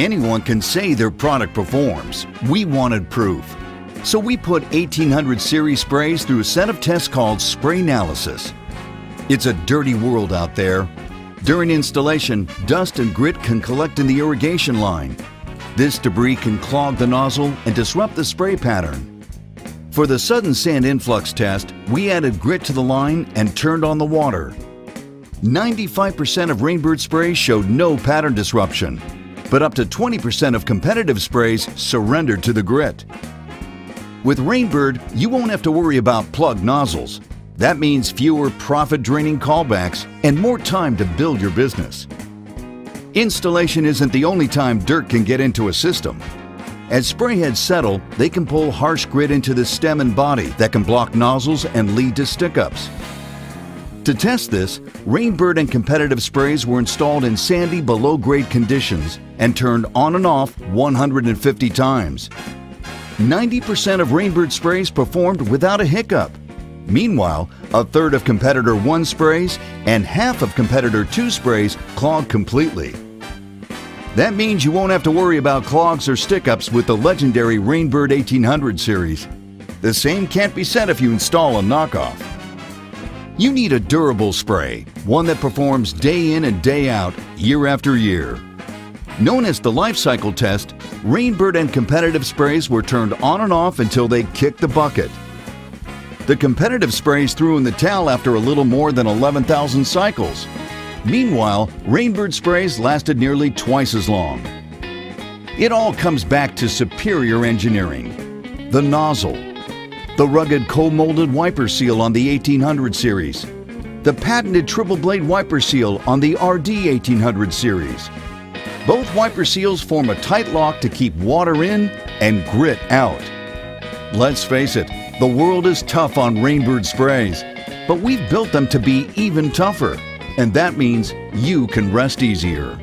Anyone can say their product performs. We wanted proof. So we put 1800 series sprays through a set of tests called spraynalysis. It's a dirty world out there. During installation, dust and grit can collect in the irrigation line. This debris can clog the nozzle and disrupt the spray pattern. For the sudden sand influx test, we added grit to the line and turned on the water. 95% of Rain Bird sprays showed no pattern disruption, but up to 20% of competitive sprays surrendered to the grit. With Rain Bird, you won't have to worry about plugged nozzles. That means fewer profit-draining callbacks and more time to build your business. Installation isn't the only time dirt can get into a system. As spray heads settle, they can pull harsh grit into the stem and body that can block nozzles and lead to stick-ups. To test this, Rain Bird and competitive sprays were installed in sandy below-grade conditions and turned on and off 150 times. 90% of Rain Bird sprays performed without a hiccup. Meanwhile, a third of competitor 1 sprays and half of competitor 2 sprays clogged completely. That means you won't have to worry about clogs or stick-ups with the legendary Rainbird 1800 series. The same can't be said if you install a knockoff. You need a durable spray, one that performs day in and day out, year after year. Known as the life cycle test, Rain Bird and competitive sprays were turned on and off until they kicked the bucket. The competitive sprays threw in the towel after a little more than 11,000 cycles. Meanwhile, Rain Bird sprays lasted nearly twice as long. It all comes back to superior engineering. The nozzle, the rugged co-molded wiper seal on the 1800 series, the patented triple blade wiper seal on the RD 1800 series. Both wiper seals form a tight lock to keep water in and grit out. Let's face it, the world is tough on Rain Bird sprays, but we've built them to be even tougher, and that means you can rest easier.